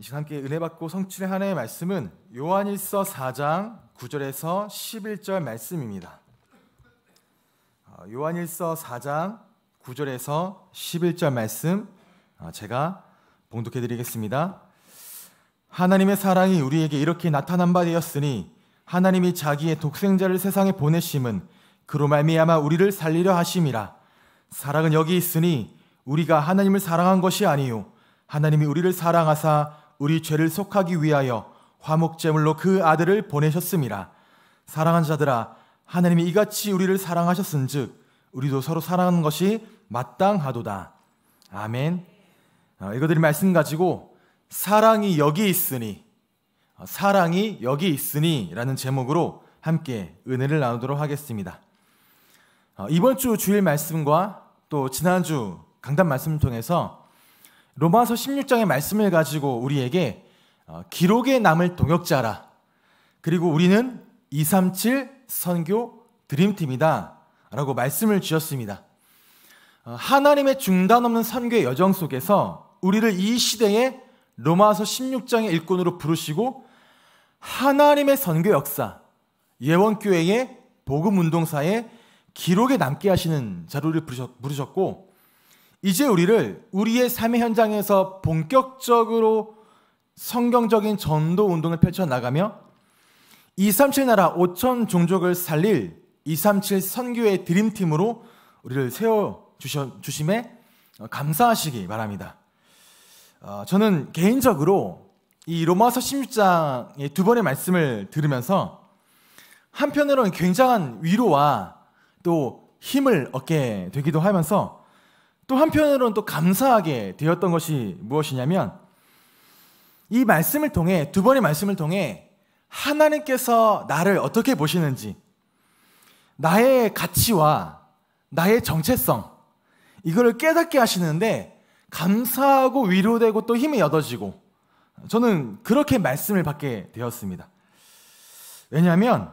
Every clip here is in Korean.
이 시간 함께 은혜 받고 성취의 하나의 말씀은 요한일서 4장 9절에서 11절 말씀입니다. 어, 요한일서 4장 9절에서 11절 말씀 어, 제가 봉독해 드리겠습니다. 하나님의 사랑이 우리에게 이렇게 나타난 바 되었으니 하나님이 자기의 독생자를 세상에 보내심은 그로 말미암아 우리를 살리려 하심이라. 사랑은 여기 있으니 우리가 하나님을 사랑한 것이 아니요 하나님이 우리를 사랑하사 우리 죄를 속하기 위하여 화목제물로 그 아들을 보내셨습니다. 사랑한 자들아 하나님이 이같이 우리를 사랑하셨은즉 우리도 서로 사랑하는 것이 마땅하도다. 아멘. 어, 읽어드린 말씀 가지고 사랑이 여기 있으니 어, 사랑이 여기 있으니라는 제목으로 함께 은혜를 나누도록 하겠습니다. 어, 이번 주 주일 말씀과 또 지난주 강단 말씀을 통해서 로마서 16장의 말씀을 가지고 우리에게 어, 기록에 남을 동역자라. 그리고 우리는 237 선교 드림팀이다. 라고 말씀을 주셨습니다. 어, 하나님의 중단 없는 선교의 여정 속에서 우리를 이 시대에 로마서 16장의 일꾼으로 부르시고 하나님의 선교 역사, 예원교회의 복음운동사에 기록에 남게 하시는 자료를 부르셨고 이제 우리를 우리의 삶의 현장에서 본격적으로 성경적인 전도 운동을 펼쳐 나가며 237 나라 5천 종족을 살릴 237 선교의 드림팀으로 우리를 세워 주심에 감사하시기 바랍니다. 어, 저는 개인적으로 이 로마서 16장의 두 번의 말씀을 들으면서 한편으로는 굉장한 위로와 또 힘을 얻게 되기도 하면서 또 한편으로는 또 감사하게 되었던 것이 무엇이냐면 이 말씀을 통해 두 번의 말씀을 통해 하나님께서 나를 어떻게 보시는지 나의 가치와 나의 정체성 이거를 깨닫게 하시는데 감사하고 위로되고 또 힘이 얻어지고 저는 그렇게 말씀을 받게 되었습니다. 왜냐하면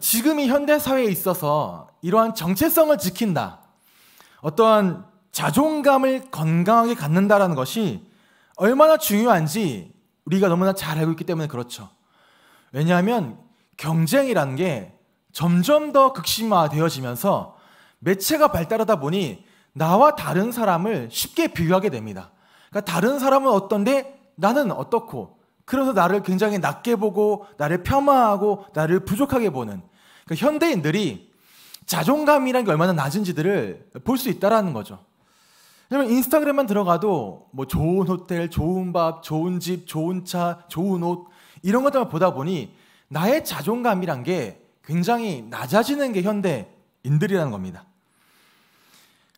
지금 이 현대 사회에 있어서 이러한 정체성을 지킨다. 어떠한 자존감을 건강하게 갖는다라는 것이 얼마나 중요한지 우리가 너무나 잘 알고 있기 때문에 그렇죠. 왜냐하면 경쟁이라는 게 점점 더 극심화되어지면서 매체가 발달하다 보니 나와 다른 사람을 쉽게 비교하게 됩니다. 그러니까 다른 사람은 어떤데 나는 어떻고 그래서 나를 굉장히 낮게 보고 나를 폄하하고 나를 부족하게 보는 그러니까 현대인들이 자존감이란 게 얼마나 낮은지들을 볼 수 있다라는 거죠. 왜냐면 인스타그램만 들어가도 뭐 좋은 호텔, 좋은 밥, 좋은 집, 좋은 차, 좋은 옷 이런 것들만 보다 보니 나의 자존감이란 게 굉장히 낮아지는 게 현대인들이라는 겁니다.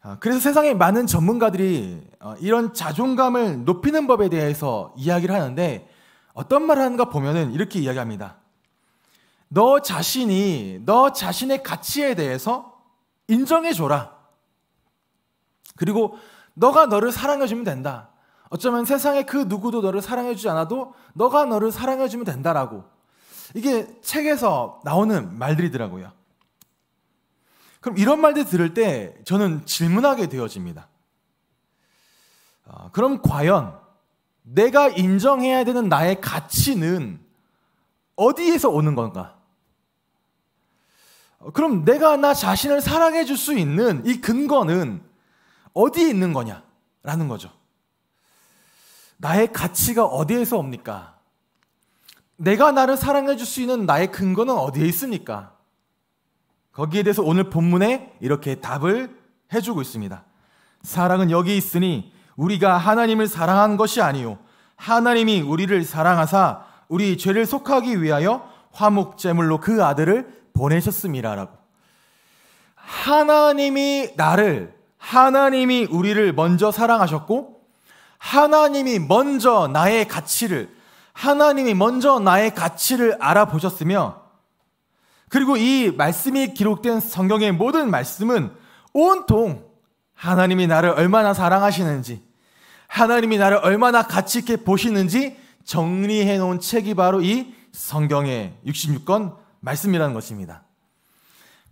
아, 그래서 세상에 많은 전문가들이 어, 이런 자존감을 높이는 법에 대해서 이야기를 하는데 어떤 말을 하는가 보면은 이렇게 이야기합니다. 너 자신이 너 자신의 가치에 대해서 인정해 줘라. 그리고 너가 너를 사랑해 주면 된다. 어쩌면 세상에 그 누구도 너를 사랑해 주지 않아도 너가 너를 사랑해 주면 된다라고. 이게 책에서 나오는 말들이더라고요. 그럼 이런 말들 들을 때 저는 질문하게 되어집니다. 아, 그럼 과연 내가 인정해야 되는 나의 가치는 어디에서 오는 건가? 그럼 내가 나 자신을 사랑해 줄 수 있는 이 근거는 어디에 있는 거냐라는 거죠. 나의 가치가 어디에서 옵니까? 내가 나를 사랑해 줄 수 있는 나의 근거는 어디에 있습니까? 거기에 대해서 오늘 본문에 이렇게 답을 해주고 있습니다. 사랑은 여기 있으니 우리가 하나님을 사랑한 것이 아니요 하나님이 우리를 사랑하사 우리 죄를 속하기 위하여 화목제물로 그 아들을 보내셨습니다라고. 하나님이 나를, 하나님이 우리를 먼저 사랑하셨고, 하나님이 먼저 나의 가치를, 하나님이 먼저 나의 가치를 알아보셨으며, 그리고 이 말씀이 기록된 성경의 모든 말씀은 온통 하나님이 나를 얼마나 사랑하시는지, 하나님이 나를 얼마나 가치 있게 보시는지 정리해 놓은 책이 바로 이 성경의 66권 말씀이라는 것입니다.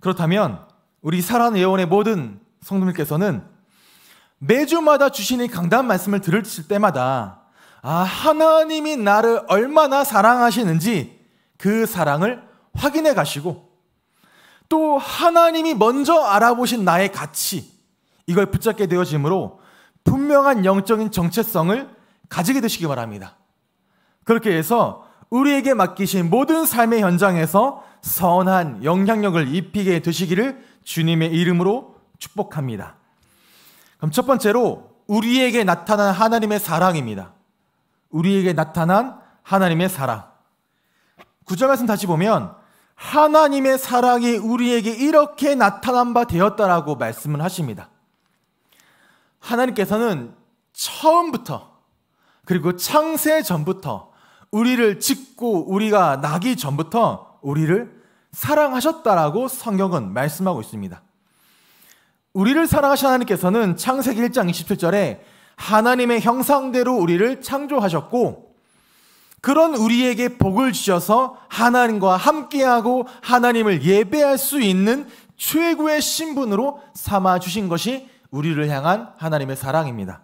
그렇다면 우리 사랑하는 예원의 모든 성도님께서는 매주마다 주시는 강단 말씀을 들을 때마다 아, 하나님이 나를 얼마나 사랑하시는지 그 사랑을 확인해 가시고 또 하나님이 먼저 알아보신 나의 가치 이걸 붙잡게 되어지므로 분명한 영적인 정체성을 가지게 되시기 바랍니다. 그렇게 해서 우리에게 맡기신 모든 삶의 현장에서 선한 영향력을 입히게 되시기를 주님의 이름으로 축복합니다. 그럼 첫 번째로 우리에게 나타난 하나님의 사랑입니다. 우리에게 나타난 하나님의 사랑. 구절 말씀 다시 보면 하나님의 사랑이 우리에게 이렇게 나타난 바 되었다라고 말씀을 하십니다. 하나님께서는 처음부터 그리고 창세 전부터 우리를 짓고 우리가 나기 전부터 우리를 사랑하셨다라고 성경은 말씀하고 있습니다. 우리를 사랑하신 하나님께서는 창세기 1장 27절에 하나님의 형상대로 우리를 창조하셨고 그런 우리에게 복을 주셔서 하나님과 함께하고 하나님을 예배할 수 있는 최고의 신분으로 삼아 주신 것이 우리를 향한 하나님의 사랑입니다.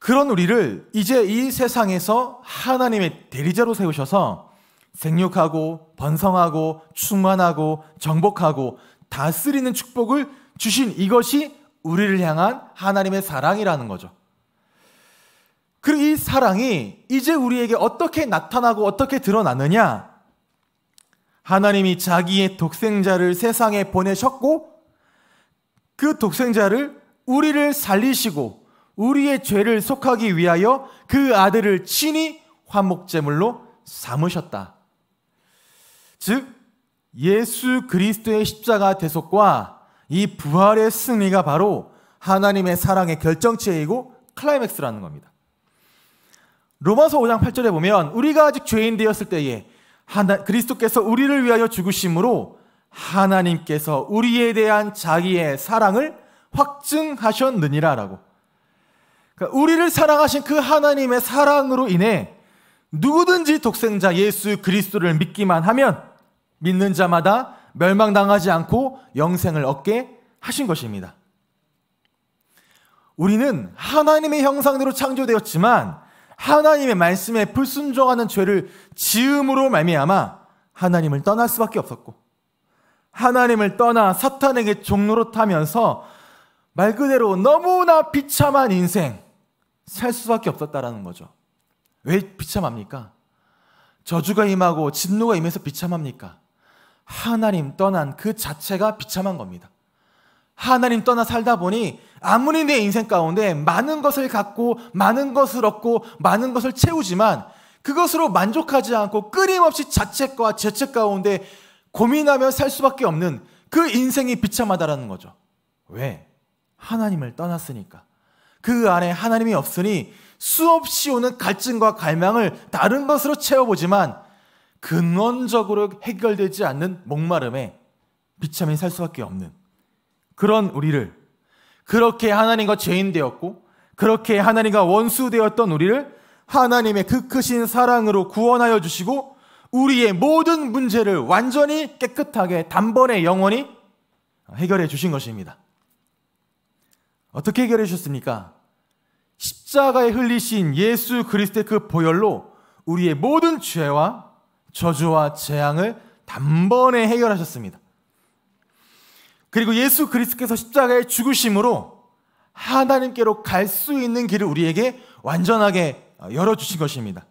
그런 우리를 이제 이 세상에서 하나님의 대리자로 세우셔서 생육하고 번성하고 충만하고 정복하고 다스리는 축복을 주신 이것이 우리를 향한 하나님의 사랑이라는 거죠. 그리고 이 사랑이 이제 우리에게 어떻게 나타나고 어떻게 드러나느냐? 하나님이 자기의 독생자를 세상에 보내셨고 그 독생자를 우리를 살리시고 우리의 죄를 속하기 위하여 그 아들을 친히 화목제물로 삼으셨다. 즉 예수 그리스도의 십자가 대속과 이 부활의 승리가 바로 하나님의 사랑의 결정체이고 클라이맥스라는 겁니다. 로마서 5장 8절에 보면 우리가 아직 죄인 되었을 때에 하나, 그리스도께서 우리를 위하여 죽으심으로 하나님께서 우리에 대한 자기의 사랑을 확증하셨느니라라고. 그러니까 우리를 사랑하신 그 하나님의 사랑으로 인해 누구든지 독생자 예수 그리스도를 믿기만 하면 믿는 자마다 멸망당하지 않고 영생을 얻게 하신 것입니다. 우리는 하나님의 형상대로 창조되었지만 하나님의 말씀에 불순종하는 죄를 지음으로 말미암아 하나님을 떠날 수밖에 없었고 하나님을 떠나 사탄에게 종로로 타면서 말 그대로 너무나 비참한 인생 살 수밖에 없었다라는 거죠. 왜 비참합니까? 저주가 임하고 진노가 임해서 비참합니까? 하나님 떠난 그 자체가 비참한 겁니다. 하나님 떠나 살다 보니 아무리 내 인생 가운데 많은 것을 갖고 많은 것을 얻고 많은 것을 채우지만 그것으로 만족하지 않고 끊임없이 자책과 죄책 가운데 고민하며 살 수밖에 없는 그 인생이 비참하다라는 거죠. 왜? 하나님을 떠났으니까. 그 안에 하나님이 없으니 수없이 오는 갈증과 갈망을 다른 것으로 채워보지만 근원적으로 해결되지 않는 목마름에 비참히 살 수밖에 없는 그런 우리를 그렇게 하나님과 죄인 되었고 그렇게 하나님과 원수 되었던 우리를 하나님의 그 크신 사랑으로 구원하여 주시고 우리의 모든 문제를 완전히 깨끗하게 단번에 영원히 해결해 주신 것입니다. 어떻게 해결해 주셨습니까? 십자가에 흘리신 예수 그리스도의 그 보혈로 우리의 모든 죄와 저주와 재앙을 단번에 해결하셨습니다. 그리고 예수 그리스도께서 십자가의 죽으심으로 하나님께로 갈 수 있는 길을 우리에게 완전하게 열어주신 것입니다.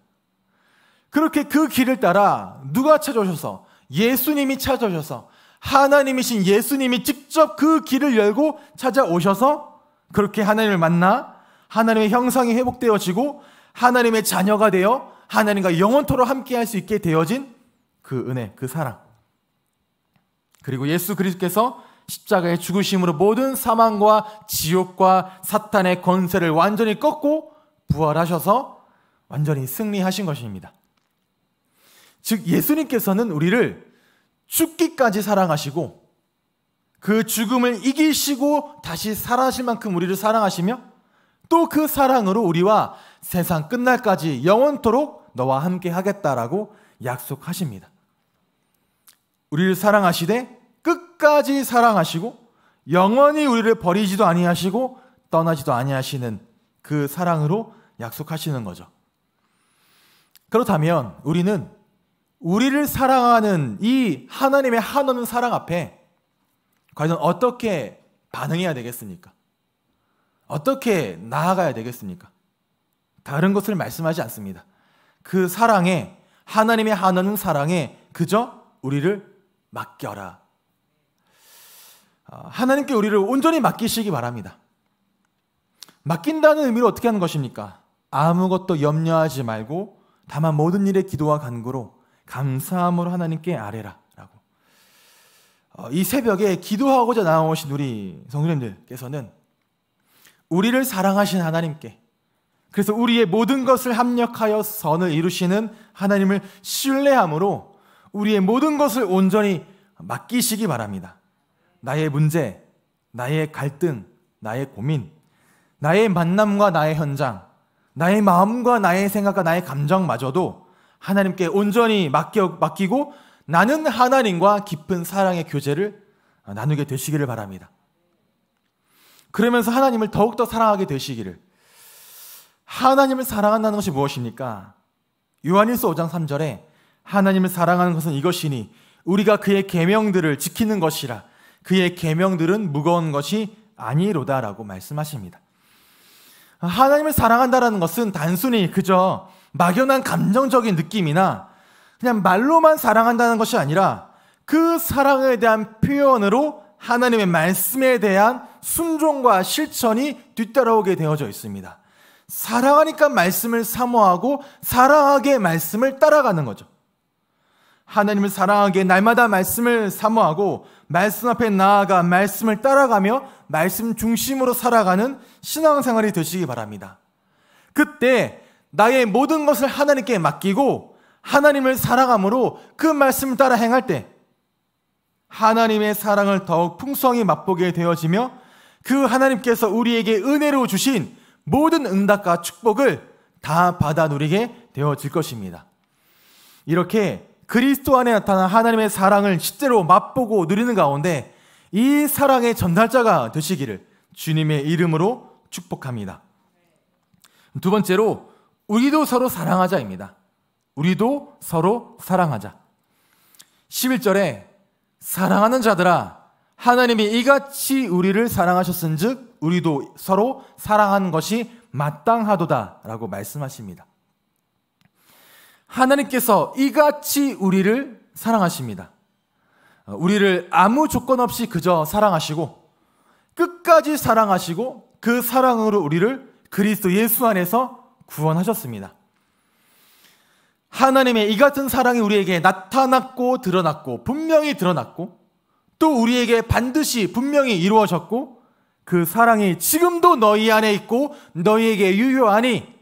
그렇게 그 길을 따라 누가 찾아오셔서 예수님이 찾아오셔서 하나님이신 예수님이 직접 그 길을 열고 찾아오셔서 그렇게 하나님을 만나 하나님의 형상이 회복되어지고 하나님의 자녀가 되어 하나님과 영원토록 함께 할 수 있게 되어진 그 은혜, 그 사랑. 그리고 예수 그리스도께서 십자가의 죽으심으로 모든 사망과 지옥과 사탄의 권세를 완전히 꺾고 부활하셔서 완전히 승리하신 것입니다. 즉, 예수님께서는 우리를 죽기까지 사랑하시고 그 죽음을 이기시고 다시 살아실 만큼 우리를 사랑하시며 또 그 사랑으로 우리와 세상 끝날까지 영원토록 너와 함께 하겠다라고 약속하십니다. 우리를 사랑하시되 끝까지 사랑하시고 영원히 우리를 버리지도 아니하시고 떠나지도 아니하시는 그 사랑으로 약속하시는 거죠. 그렇다면 우리는 우리를 사랑하는 이 하나님의 한없는 사랑 앞에 과연 어떻게 반응해야 되겠습니까? 어떻게 나아가야 되겠습니까? 다른 것을 말씀하지 않습니다. 그 사랑에 하나님의 한없는 사랑에 그저 우리를 맡겨라. 아, 하나님께 우리를 온전히 맡기시기 바랍니다. 맡긴다는 의미로 어떻게 하는 것입니까? 아무것도 염려하지 말고 다만 모든 일에 기도와 간구로 감사함으로 하나님께 아뢰라. 어, 이 새벽에 기도하고자 나오신 우리 성도님들께서는 우리를 사랑하신 하나님께 그래서 우리의 모든 것을 합력하여 선을 이루시는 하나님을 신뢰함으로 우리의 모든 것을 온전히 맡기시기 바랍니다. 나의 문제, 나의 갈등, 나의 고민, 나의 만남과 나의 현장, 나의 마음과 나의 생각과 나의 감정마저도 하나님께 온전히 맡겨, 맡기고 나는 하나님과 깊은 사랑의 교제를 나누게 되시기를 바랍니다. 그러면서 하나님을 더욱더 사랑하게 되시기를. 하나님을 사랑한다는 것이 무엇입니까? 요한일서 5장 3절에 하나님을 사랑하는 것은 이것이니 우리가 그의 계명들을 지키는 것이라 그의 계명들은 무거운 것이 아니로다라고 말씀하십니다. 하나님을 사랑한다라는 것은 단순히 그저 막연한 감정적인 느낌이나 그냥 말로만 사랑한다는 것이 아니라 그 사랑에 대한 표현으로 하나님의 말씀에 대한 순종과 실천이 뒤따라오게 되어져 있습니다. 사랑하니까 말씀을 사모하고 사랑하게 말씀을 따라가는 거죠. 하나님을 사랑하게 날마다 말씀을 사모하고 말씀 앞에 나아가 말씀을 따라가며 말씀 중심으로 살아가는 신앙생활이 되시기 바랍니다. 그때 나의 모든 것을 하나님께 맡기고 하나님을 사랑함으로 그 말씀을 따라 행할 때 하나님의 사랑을 더욱 풍성히 맛보게 되어지며 그 하나님께서 우리에게 은혜로 주신 모든 응답과 축복을 다 받아 누리게 되어질 것입니다. 이렇게 그리스도 안에 나타난 하나님의 사랑을 실제로 맛보고 누리는 가운데 이 사랑의 전달자가 되시기를 주님의 이름으로 축복합니다. 두 번째로 우리도 서로 사랑하자입니다. 우리도 서로 사랑하자. 11절에 사랑하는 자들아 하나님이 이같이 우리를 사랑하셨은즉 우리도 서로 사랑하는 것이 마땅하도다라고 말씀하십니다. 하나님께서 이같이 우리를 사랑하십니다. 우리를 아무 조건 없이 그저 사랑하시고 끝까지 사랑하시고 그 사랑으로 우리를 그리스도 예수 안에서 구원하셨습니다. 하나님의 이 같은 사랑이 우리에게 나타났고 드러났고 분명히 드러났고 또 우리에게 반드시 분명히 이루어졌고 그 사랑이 지금도 너희 안에 있고 너희에게 유효하니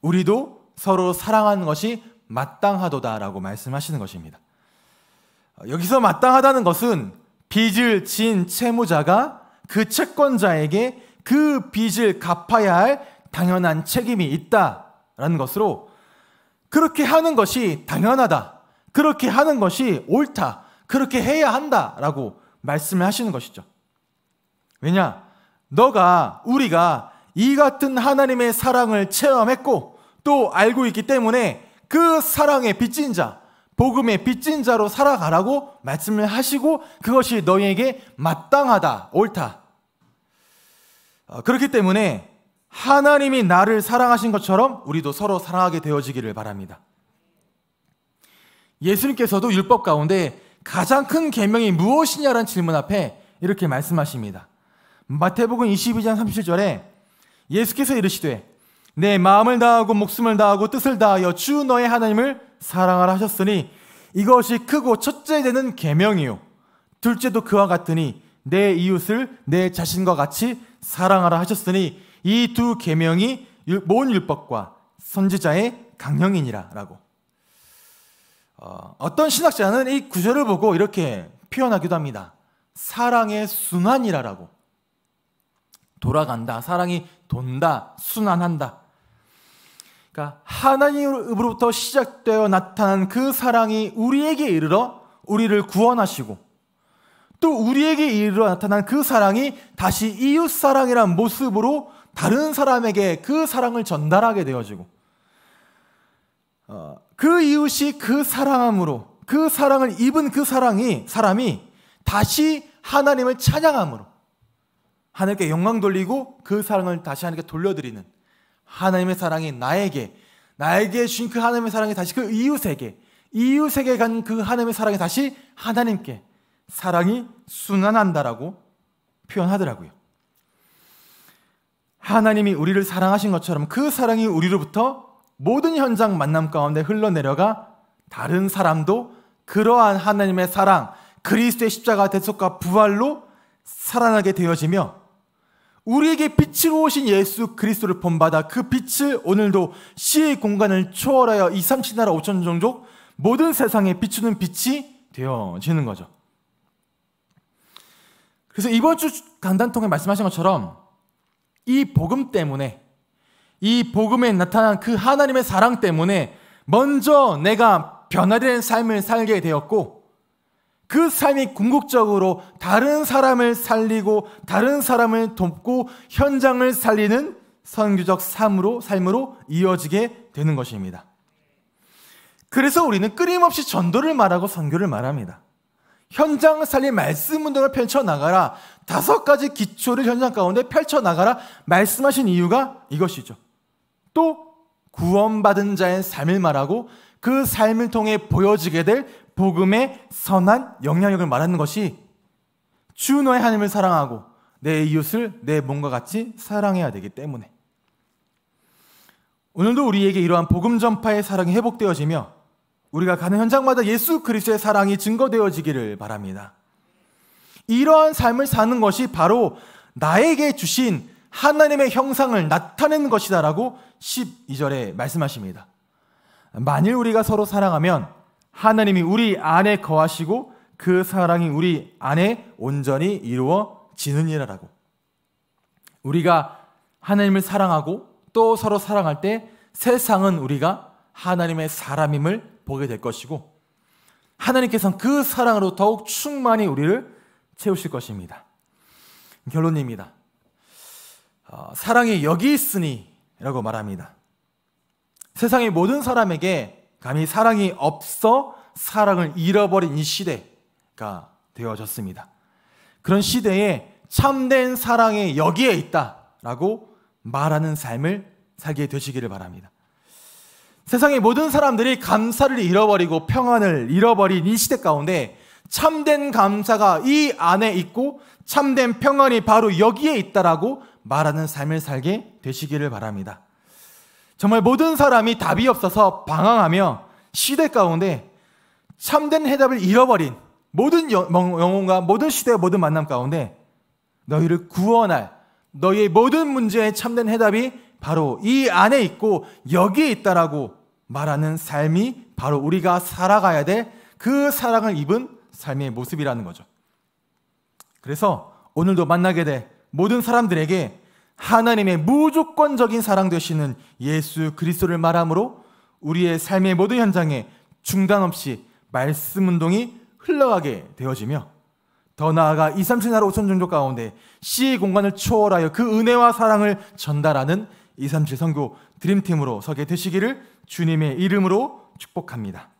우리도 서로 사랑하는 것이 마땅하도다라고 말씀하시는 것입니다. 여기서 마땅하다는 것은 빚을 진 채무자가 그 채권자에게 그 빚을 갚아야 할 당연한 책임이 있다라는 것으로 그렇게 하는 것이 당연하다. 그렇게 하는 것이 옳다. 그렇게 해야 한다 라고 말씀을 하시는 것이죠. 왜냐? 너가 우리가 이 같은 하나님의 사랑을 체험했고 또 알고 있기 때문에 그 사랑의 빚진 자, 복음의 빚진 자로 살아가라고 말씀을 하시고 그것이 너희에게 마땅하다, 옳다. 어, 그렇기 때문에 하나님이 나를 사랑하신 것처럼 우리도 서로 사랑하게 되어지기를 바랍니다. 예수님께서도 율법 가운데 가장 큰 계명이 무엇이냐라는 질문 앞에 이렇게 말씀하십니다. 마태복음 22장 37절에 예수께서 이르시되 내 마음을 다하고 목숨을 다하고 뜻을 다하여 주 너의 하나님을 사랑하라 하셨으니 이것이 크고 첫째 되는 계명이요 둘째도 그와 같으니 내 이웃을 내 자신과 같이 사랑하라 하셨으니 이 두 계명이 모은 율법과 선지자의 강령이니라라고 어, 어떤 신학자는 이 구절을 보고 이렇게 표현하기도 합니다. 사랑의 순환이라라고 돌아간다. 사랑이 돈다. 순환한다. 그러니까 하나님으로부터 시작되어 나타난 그 사랑이 우리에게 이르러 우리를 구원하시고 또 우리에게 이르러 나타난 그 사랑이 다시 이웃 사랑이란 모습으로 다른 사람에게 그 사랑을 전달하게 되어지고 어, 그 이웃이 그 사랑함으로 그 사랑을 입은 그 사랑이 사람이 다시 하나님을 찬양함으로 하나님께 영광 돌리고 그 사랑을 다시 하나님께 돌려드리는 하나님의 사랑이 나에게 나에게 주신 그 하나님의 사랑이 다시 그 이웃에게 이웃에게 간 그 하나님의 사랑이 다시 하나님께 사랑이 순환한다라고 표현하더라고요. 하나님이 우리를 사랑하신 것처럼 그 사랑이 우리로부터 모든 현장 만남 가운데 흘러내려가 다른 사람도 그러한 하나님의 사랑, 그리스도의 십자가 대속과 부활로 살아나게 되어지며 우리에게 빛으로 오신 예수 그리스도를 본받아 그 빛을 오늘도 시의 공간을 초월하여 2, 3, 7 나라 5천 종족 모든 세상에 비추는 빛이 되어지는 거죠. 그래서 이번 주 간단통에 말씀하신 것처럼 이 복음 때문에 이 복음에 나타난 그 하나님의 사랑 때문에 먼저 내가 변화된 삶을 살게 되었고 그 삶이 궁극적으로 다른 사람을 살리고 다른 사람을 돕고 현장을 살리는 선교적 삶으로 삶으로 이어지게 되는 것입니다. 그래서 우리는 끊임없이 전도를 말하고 선교를 말합니다. 현장 살린 말씀 운동을 펼쳐 나가라. 다섯 가지 기초를 현장 가운데 펼쳐 나가라. 말씀하신 이유가 이것이죠. 또 구원받은 자의 삶을 말하고 그 삶을 통해 보여지게 될 복음의 선한 영향력을 말하는 것이 주 너의 하나님을 사랑하고 내 이웃을 내 몸과 같이 사랑해야 되기 때문에 오늘도 우리에게 이러한 복음 전파의 사랑이 회복되어지며 우리가 가는 현장마다 예수 그리스도의 사랑이 증거되어지기를 바랍니다. 이러한 삶을 사는 것이 바로 나에게 주신 하나님의 형상을 나타내는 것이다라고 12절에 말씀하십니다. 만일 우리가 서로 사랑하면 하나님이 우리 안에 거하시고 그 사랑이 우리 안에 온전히 이루어지느니라라고. 우리가 하나님을 사랑하고 또 서로 사랑할 때 세상은 우리가 하나님의 사람임을 보게 될 것이고 하나님께서는 그 사랑으로 더욱 충만히 우리를 채우실 것입니다. 결론입니다. 어, 사랑이 여기 있으니 라고 말합니다. 세상의 모든 사람에게 감히 사랑이 없어 사랑을 잃어버린 이 시대가 되어졌습니다. 그런 시대에 참된 사랑이 여기에 있다라고 말하는 삶을 살게 되시기를 바랍니다. 세상의 모든 사람들이 감사를 잃어버리고 평안을 잃어버린 이 시대 가운데 참된 감사가 이 안에 있고 참된 평안이 바로 여기에 있다라고 말하는 삶을 살게 되시기를 바랍니다. 정말 모든 사람이 답이 없어서 방황하며 시대 가운데 참된 해답을 잃어버린 모든 영혼과 모든 시대의 모든 만남 가운데 너희를 구원할 너희의 모든 문제에 참된 해답이 바로 이 안에 있고 여기에 있다라고 말하는 삶이 바로 우리가 살아가야 될 그 사랑을 입은 삶의 모습이라는 거죠. 그래서 오늘도 만나게 될 모든 사람들에게 하나님의 무조건적인 사랑 되시는 예수 그리스도를 말함으로 우리의 삶의 모든 현장에 중단 없이 말씀 운동이 흘러가게 되어지며 더 나아가 2, 3, 7 나라 5천 종족 가운데 시의 공간을 초월하여 그 은혜와 사랑을 전달하는 2, 3, 7 선교 드림팀으로 서게 되시기를 주님의 이름으로 축복합니다.